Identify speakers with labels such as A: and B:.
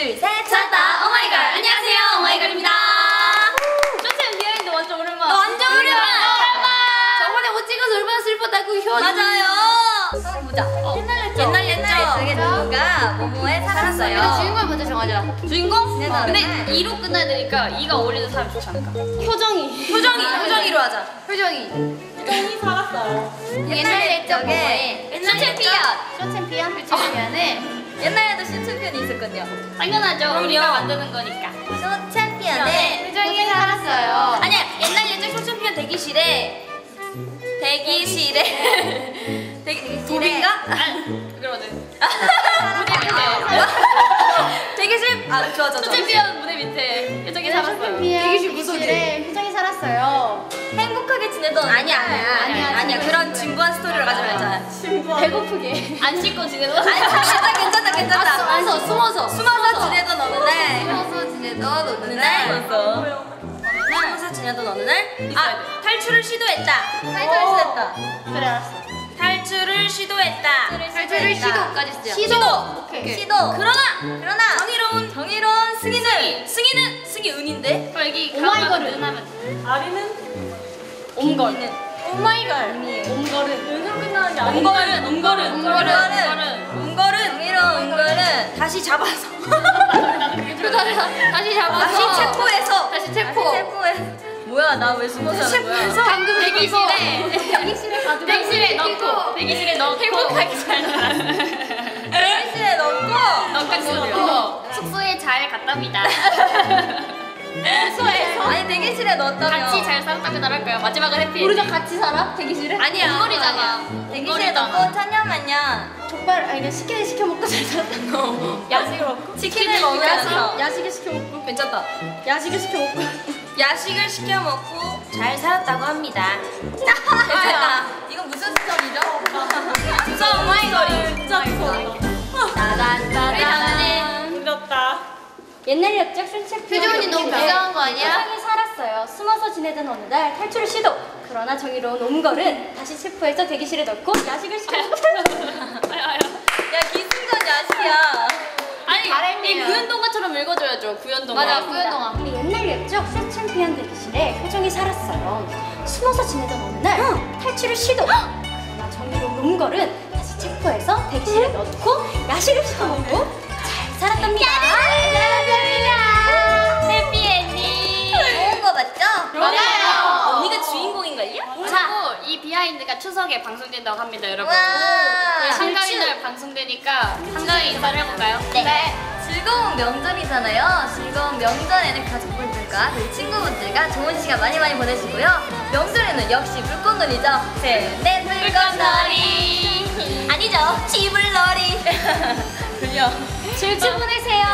A: 둘, 셋.
B: 찾았다. 오마이걸 안녕하세요. 오마이걸입니다. 쇼챔 behind 완전 오랜만.
A: 완전 오랜만.
B: 저번에 못 찍어서 얼마나 슬펐다고 효
A: 맞아요. 보자.
B: 옛날
A: 옛날 옛날 저게 누가 모모에 살았어요.
B: 주인공 먼저 정하자.
A: 주인공?
B: 근데 2로 끝나야 되니까 2가 어울리는 사람 좋지 않을까? 효정이.
A: 효정이, 효정이로 하자.
B: 효정이.
A: 옛날 옛적에.
B: 옛날
A: 챔피언.
B: 쇼챔피언? 쇼챔피언은
A: 옛날에 도신 챔피언이 있었거든요.
B: 당연하죠. 우리가 만드는 거니까.
A: 쇼 챔피언에
B: 효정이 살았어요.
A: 아니야 옛날 예전 쇼 챔피언 대기실에. 대기실에. 대기 돌인가?
B: 그러거든
A: 대기실? 아 좋아 좋아 좋아.
B: 쇼 챔피언 무대 밑에 효정이 살았어요.
C: 대기실 구석에 효정이 살았어요.
A: 행복하게 지내던 아니야 아니야.
B: 아니야,
A: 그런 진부한 스토리를 가지 말자.
C: 배고프게.
B: 안 씻고 지내도
A: 아니
B: 숨어서 숨어서.
A: 숨어서 지내던 어느 날.
B: 숨어서 지내던
A: 어느 날. 숨어서. 지내던 어느 날아 탈출을 시도했다. 탈출을 시도했다.
C: 그래 알았어.
A: 탈출을 시도했다.
B: 탈출을 시도까지 쓰자
A: 시도.
C: 오케이.
A: 시도. 그러나 그러나. 정의로운 정의로운 승인을. 승인은 승희은인데?
B: 여기
C: 오마이걸은?
B: 하면
C: 아리는?
A: 옴걸.
C: 오마이걸. 옴걸은.
A: 옴걸은
B: 옴걸은 옴걸은.
A: 옴걸은 다시 잡아서.
B: 그리고 다시 다시 잡아서.
A: 다시 체포해서.
B: 다시 체포.
A: 체포해. 뭐야 나 왜 숨어서 하는 거야?
B: 체포해서. 방금 대기실에.
C: 대기실에.
B: 대기실에 넣고. 대기실에 넣고. 행복하게 잘 놀았어.
A: 대기실에 넣고.
B: 넣고. 숙소에 잘 갔답니다
C: 숙소에서.
A: 아니 대기실에 넣었다며.
B: 같이 잘 살았다고 나랄까요? 마지막은 해피.
C: 우리 가 같이 살아? 대기실에?
A: 아니야.
B: 엉거리잖아.
A: 대기실에 넣고 천년만년
C: 족발 아니 그냥 시키는 시켜 먹고 잘 살았다.
B: 야식을 먹고?
A: 치킨을 먹으면서.
C: 야식을 시켜 먹고.
A: 괜찮다.
C: 야식을 시켜 먹고.
A: 야식을 시켜 먹고 잘 살았다고 합니다. 괜찮다. 이건 무슨 스토리죠? 진짜 오마이걸이
C: 진짜
D: 옛날 옛적 쇼챔피언
B: 표정이 너무 이상한 거 아니야?
D: 세상에 살았어요. 숨어서 지내던 어느 날 탈출을 시도. 그러나 정의로운 옴걸은 다시 체포해서 대기실에 넣고 야식을 시켜
A: 야 기승전 야식이야
B: 아니 이. 구연동화처럼 읽어줘야죠 구연동화
D: 맞아,
B: 구연동화
D: 우리 옛날 옛적 쇼챔피언 대기실에 효정이 살았어요. 숨어서 지내던 어느 날 탈출을 시도. 그러나 정의로운 옴걸은 다시 체포해서 대기실에 넣고 야식을 시켜 먹고 잘 살았답니다.
B: 그리고 이 비하인드가 추석에 방송된다고 합니다 여러분
A: 와
B: 한가위 날 방송되니까 한가위 인사를 해볼까요?
A: 네. 즐거운 명절이잖아요. 즐거운 명절에는 가족분들과 그리고 친구분들과 좋은 시간 많이 많이 보내시고요. 명절에는 역시 불꽃놀이죠. 셋, 넷, 불꽃놀이. 아니죠, 치불놀이. 들려.
D: 질주 보내세요.